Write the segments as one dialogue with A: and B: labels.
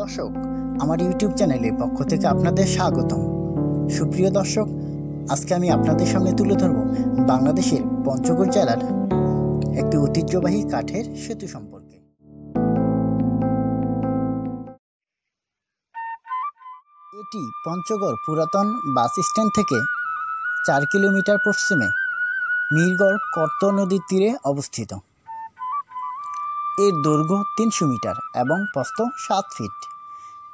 A: দর্শক, আমার ইউটিউব চ্যানেলের পক্ষ থেকে আপনাদের স্বাগতম। সুপ্রিয় দর্শক, আজকে আমি আপনাদের সামনে তুলে ধরব বাংলাদেশের পঞ্চগড় জেলার একটি ঐতিহ্যবাহী কাঠের সেতু সম্পর্কে। এটি পঞ্চগড় পুরাতন বাস স্ট্যান্ড থেকে চার কিলোমিটার পশ্চিমে মিরগড় কর্ত নদীর তীরে অবস্থিত। এর দৈর্ঘ্য তিনশো মিটার এবং প্রস্থ সাত ফিট।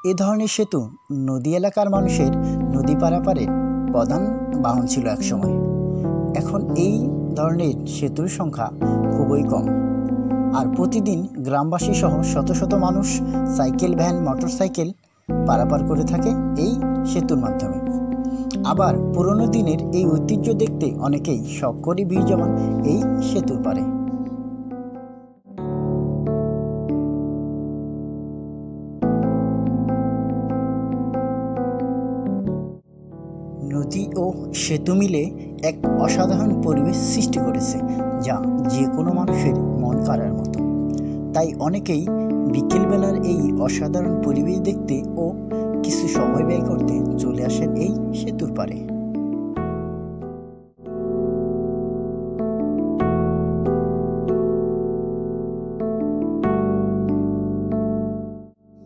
A: এ ধরনের সেতু নদী এলাকার মানুষের নদী পারাপারের প্রধান বাহন ছিল একসময় এখন এই ধরনের সেতুর সংখ্যা খুবই কম। আর প্রতিদিন গ্রামবাসী সহ শত শত মানুষ সাইকেল, ভ্যান, মোটরসাইকেল পারাপার করে থাকে এই সেতুর মাধ্যমে। আবার পুরনো দিনের এই ঐতিহ্য দেখতে অনেকেই শখ করে ভিড় জমান এই সেতুর পারে। নদী ও সেতু মিলে এক অসাধারণ পরিবেশ সৃষ্টি করেছে, যা যে কোনো মানুষের মন কাড়ার মতো। তাই অনেকেই বিকেলবেলার এই অসাধারণ পরিবেশ দেখতে ও কিছু সময় ব্যয় করতে চলে আসেন এই সেতুর পারে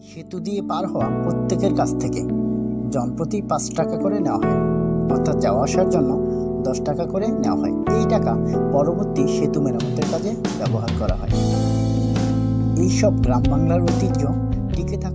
A: সেতু দিয়ে পার হওয়া প্রত্যেকের কাছ থেকে জনপ্রতি পাঁচ টাকা করে নেওয়া হয়। অর্থাৎ যাওয়া আসার জন্য দশ টাকা করে নেওয়া হয়। এই টাকা পরবর্তী সেতু মেরামতের কাজে ব্যবহার করা হয়। এইসব গ্রাম বাংলার ঐতিহ্য টিকে থাকা